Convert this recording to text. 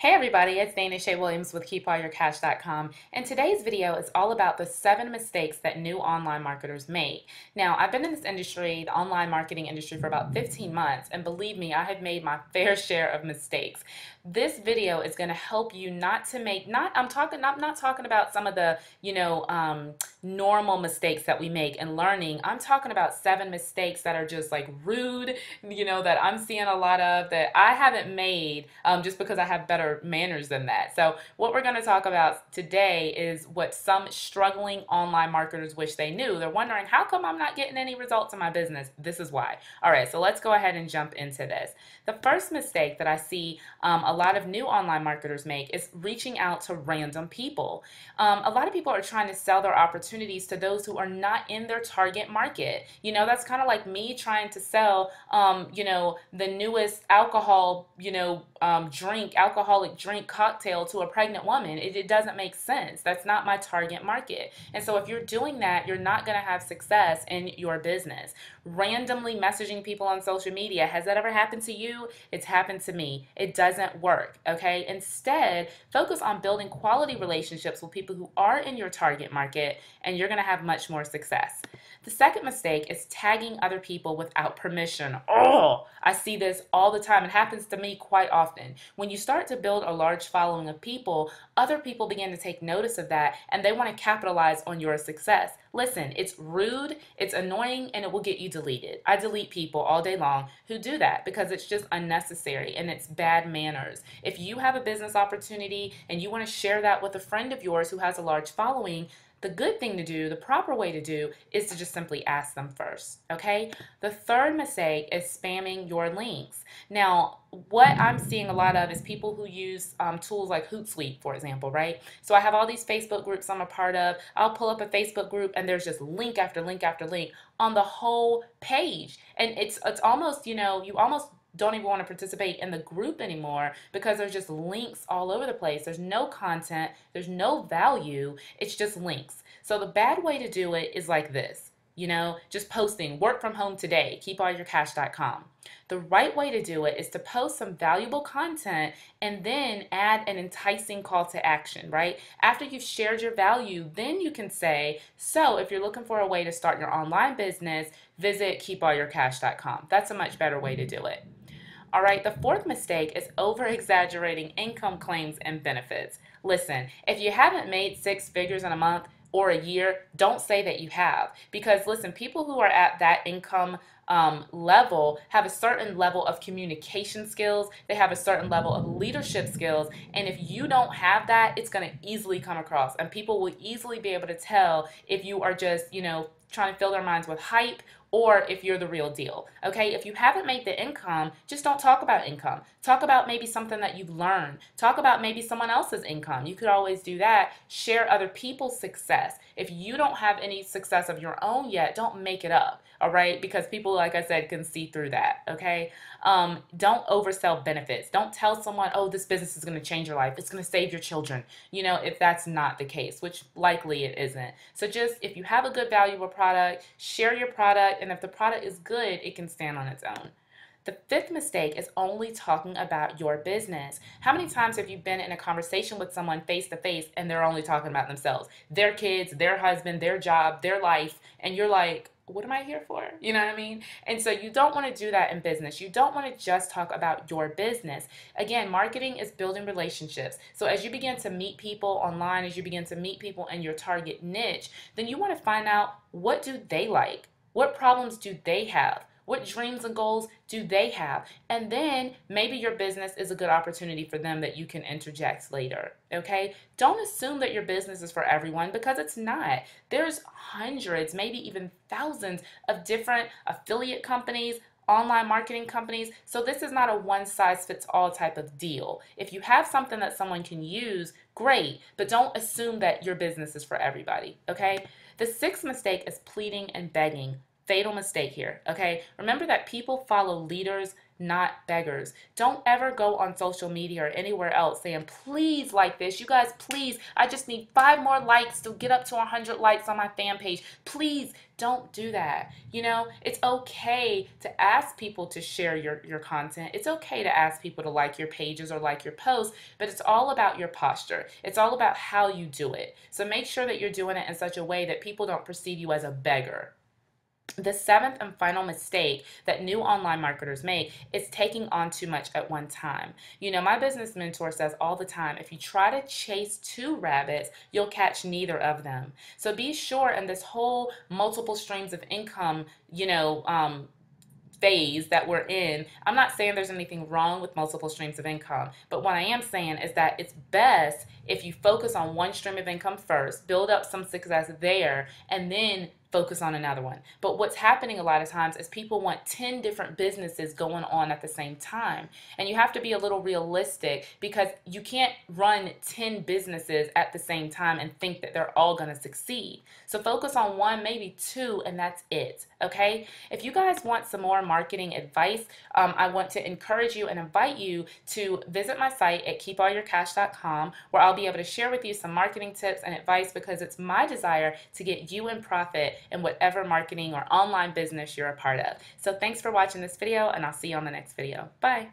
Hey everybody, it's Dana Che Williams with KeepAllYourCash.com and today's video is all about the seven mistakes that new online marketers make. Now, I've been in this industry, the online marketing industry, for about 15 months and believe me, I have made my fair share of mistakes. This video is going to help you not to make, not, I'm talking, I'm not talking about some of the, you know, um, normal mistakes that we make in learning. I'm talking about seven mistakes that are just like rude, you know, that I'm seeing a lot of that I haven't made um, just because I have better better manners than that. So, what we're going to talk about today is what some struggling online marketers wish they knew. They're wondering, how come I'm not getting any results in my business? This is why. All right, so let's go ahead and jump into this. The first mistake that I see um, a lot of new online marketers make is reaching out to random people. Um, a lot of people are trying to sell their opportunities to those who are not in their target market. You know, that's kind of like me trying to sell, um, you know, the newest alcohol, you know, um, drink, alcohol alcoholic drink cocktail to a pregnant woman. It, it doesn't make sense. That's not my target market. And so if you're doing that, you're not going to have success in your business. Randomly messaging people on social media, has that ever happened to you? It's happened to me. It doesn't work, okay? Instead, focus on building quality relationships with people who are in your target market and you're going to have much more success. The second mistake is tagging other people without permission. Oh, I see this all the time. It happens to me quite often. When you start to build a large following of people, other people begin to take notice of that and they want to capitalize on your success. Listen, it's rude, it's annoying, and it will get you deleted. I delete people all day long who do that because it's just unnecessary and it's bad manners. If you have a business opportunity and you want to share that with a friend of yours who has a large following, the good thing to do, the proper way to do, is to just simply ask them first, okay? The third mistake is spamming your links. Now, what I'm seeing a lot of is people who use um, tools like Hootsuite, for example, right? So I have all these Facebook groups I'm a part of. I'll pull up a Facebook group and there's just link after link after link on the whole page. And it's it's almost, you know, you almost don't even want to participate in the group anymore because there's just links all over the place. There's no content, there's no value, it's just links. So the bad way to do it is like this. You know, just posting work from home today, keepallyourcash.com. The right way to do it is to post some valuable content and then add an enticing call to action, right? After you've shared your value, then you can say, so if you're looking for a way to start your online business, visit keepallyourcash.com. That's a much better way to do it. All right, the fourth mistake is over exaggerating income claims and benefits. Listen, if you haven't made six figures in a month or a year, don't say that you have. Because listen, people who are at that income um, level have a certain level of communication skills, they have a certain level of leadership skills, and if you don't have that, it's going to easily come across, and people will easily be able to tell if you are just, you know, trying to fill their minds with hype or if you're the real deal. Okay, if you haven't made the income, just don't talk about income. Talk about maybe something that you've learned. Talk about maybe someone else's income. You could always do that. Share other people's success. If you don't have any success of your own yet, don't make it up. All right, because people, like I said, can see through that. Okay, um, don't oversell benefits. Don't tell someone, oh, this business is going to change your life. It's going to save your children. You know, if that's not the case, which likely it isn't. So just if you have a good, valuable product, share your product and if the product is good, it can stand on its own. The fifth mistake is only talking about your business. How many times have you been in a conversation with someone face to face and they're only talking about themselves, their kids, their husband, their job, their life, and you're like, what am I here for? You know what I mean? And so you don't want to do that in business. You don't want to just talk about your business. Again, marketing is building relationships. So as you begin to meet people online, as you begin to meet people in your target niche, then you want to find out what do they like? What problems do they have? What dreams and goals do they have? And then maybe your business is a good opportunity for them that you can interject later. Okay? Don't assume that your business is for everyone because it's not. There's hundreds, maybe even thousands of different affiliate companies, online marketing companies. So this is not a one size fits all type of deal. If you have something that someone can use, great, but don't assume that your business is for everybody, okay? The sixth mistake is pleading and begging fatal mistake here, okay? Remember that people follow leaders not beggars. Don't ever go on social media or anywhere else saying, please like this. You guys, please, I just need five more likes to get up to 100 likes on my fan page. Please don't do that. You know, it's okay to ask people to share your, your content. It's okay to ask people to like your pages or like your posts, but it's all about your posture. It's all about how you do it. So make sure that you're doing it in such a way that people don't perceive you as a beggar. The seventh and final mistake that new online marketers make is taking on too much at one time. You know, my business mentor says all the time if you try to chase two rabbits, you'll catch neither of them. So be sure in this whole multiple streams of income, you know, um, phase that we're in, I'm not saying there's anything wrong with multiple streams of income, but what I am saying is that it's best if you focus on one stream of income first, build up some success there, and then focus on another one. But what's happening a lot of times is people want 10 different businesses going on at the same time. And you have to be a little realistic because you can't run 10 businesses at the same time and think that they're all going to succeed. So focus on one, maybe two, and that's it. Okay? If you guys want some more marketing advice, um, I want to encourage you and invite you to visit my site at keepallyourcash.com where I'll be able to share with you some marketing tips and advice because it's my desire to get you in profit in whatever marketing or online business you're a part of. So thanks for watching this video and I'll see you on the next video. Bye.